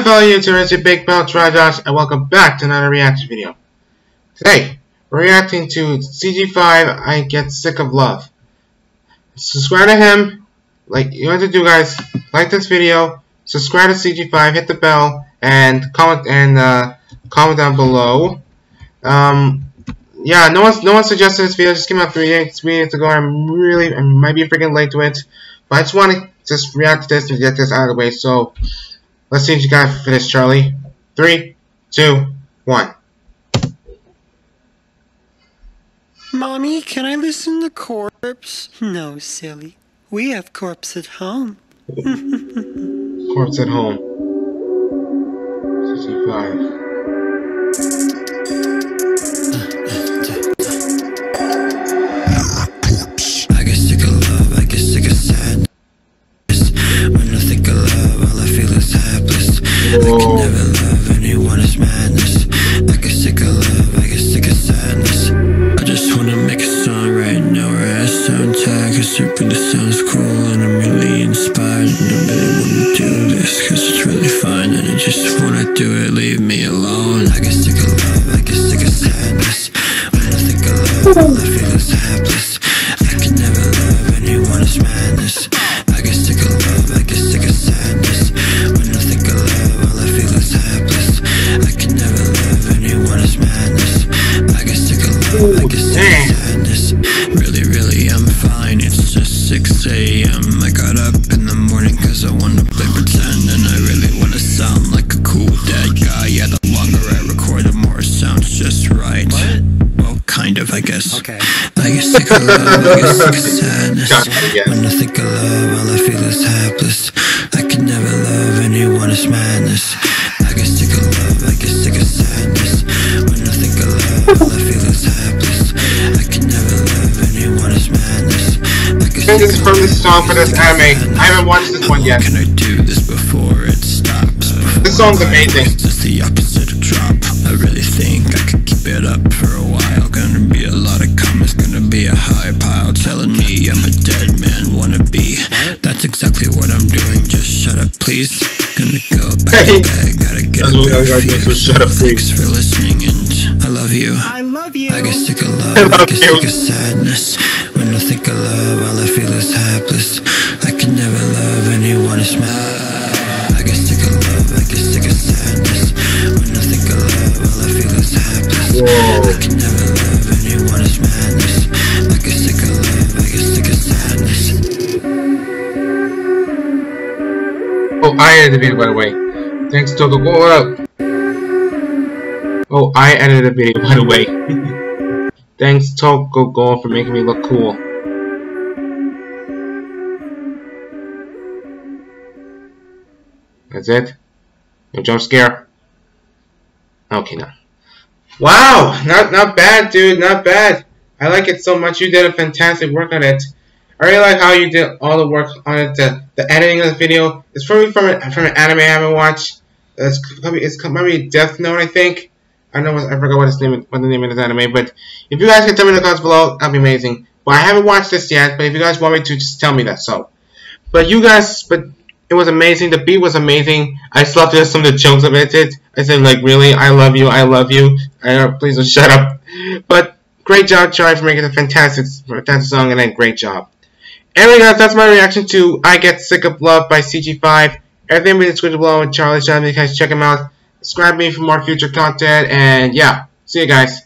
up fellow YouTubers, it's your Big Bell Josh, and welcome back to another reaction video. Today, we're reacting to CG5, I Get Sick of Love. Subscribe to him, like you have to do guys, like this video, subscribe to CG5, hit the bell, and comment and uh, comment down below. Um, yeah, no one no one suggested this video. Just came out three days, three days ago. I'm really, I might be freaking late to it, but I just want to just react to this and get this out of the way. So let's see what you got for this, Charlie. Three, two, one. Mommy, can I listen to Corpse? No, silly. We have Corpse at home. Corpse at home. 65. Sick of I get sick of sadness. Really, really, I'm fine. It's just 6 a.m. I got up in the morning cause I wanna play pretend. And I really wanna sound like a cool dead guy. Yeah, the longer I record, the more it sounds just right. Well, kind of, I guess. Okay. I get sick of love, I get sick of sadness. When I think of love, all I feel is hapless. I can never love anyone, it's madness. I This is sick from love, this song for this I get sick anime. I haven't watched this one yet. Can I do this before it stops? This song's amazing. It's just the opposite of drop. I really think I could keep it up for a while. Gonna be a lot of comments, gonna be a high pile telling me I'm a dead man wannabe. That's exactly what I'm doing. Just shut up, please. Gonna go back to bed. Gotta get That's a what I better gotta do, feel. so shut up, Thanks for listening, and I love you. I love you. I get sick of love, I I, love get you. sick of sadness. When I think of love, all I feel is hapless. I can never love anyone, it's mad. I get sick of love, I get sick of sadness. When I think of love, all I feel is hapless. I can never love anyone, it's madness. I get sick of love, I get sick of sadness. Oh, I edited the video by the way. Thanks to the up? Oh, I edited the video by the way. Thanks Tokyo Ghoul for making me look cool. That's it? No jump scare? Okay, now. Wow! Not not bad, dude. Not bad. I like it so much. You did a fantastic work on it. I really like how you did all the work on it. The, the editing of the video. It's probably from from an anime I haven't watched. It's probably it's probably Death Note, I think. I know I forgot what his name what the name of this anime, but if you guys can tell me in the comments below, that'd be amazing. But I haven't watched this yet. But if you guys want me to, just tell me that. So, but you guys, but it was amazing. The beat was amazing. I slept with some of the jokes of it. I said like, really, I love you, I love you. I uh, please don't shut up. But great job, Charlie, for making a fantastic, fantastic song, and then great job. Anyway, guys, that's my reaction to "I Get Sick of Love" by CG5. Everything be in the description below, and Charlie. You guys check him out. Subscribe me for more future content, and yeah, see you guys.